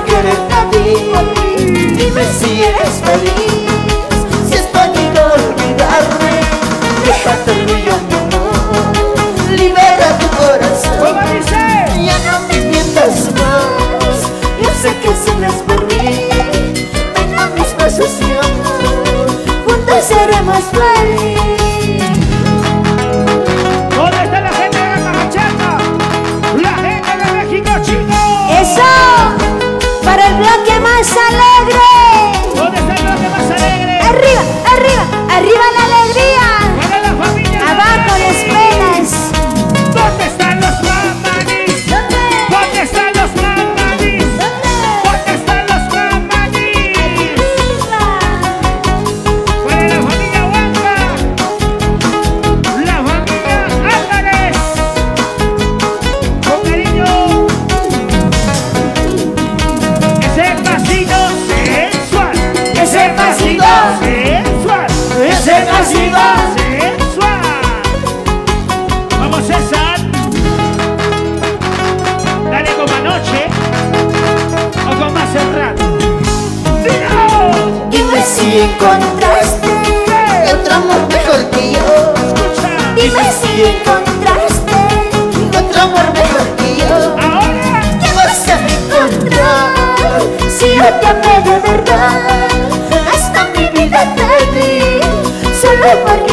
forget it. encontraste otro amor mejor que yo. Dime si encontraste otro amor mejor que yo. ¿Qué vas a encontrar si yo te amé de verdad? Hasta mi vida te di solo porque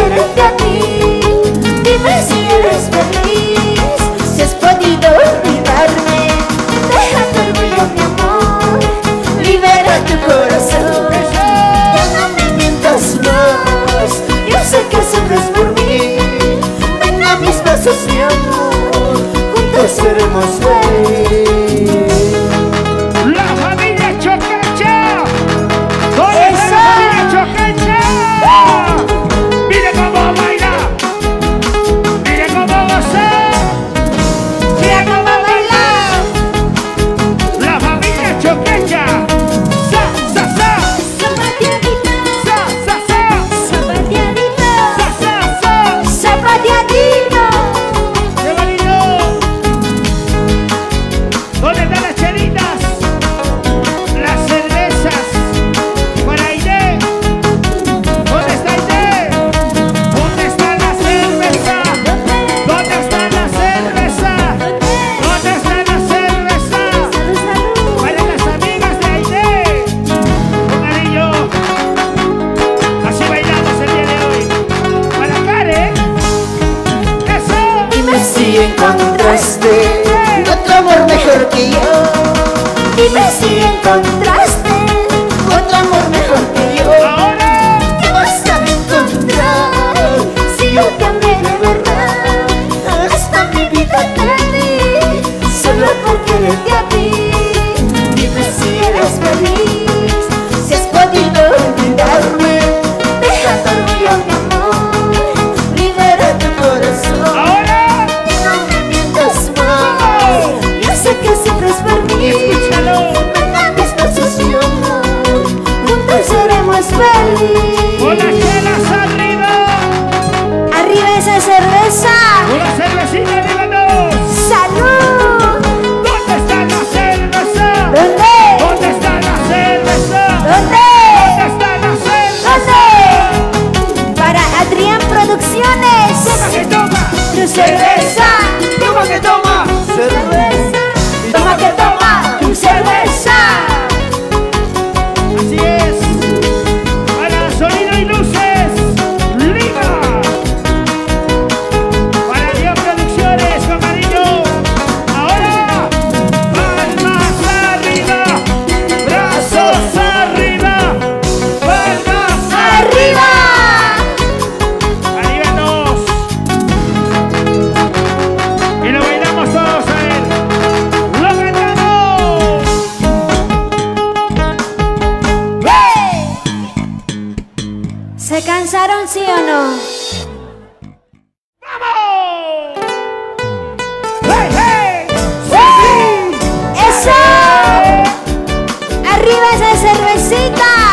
feliz. sí o no? ¡Vamos! ¡Hey, hey! ¡Sí! ¡Sí! ¡Eso! ¡Arriba esa cervecita!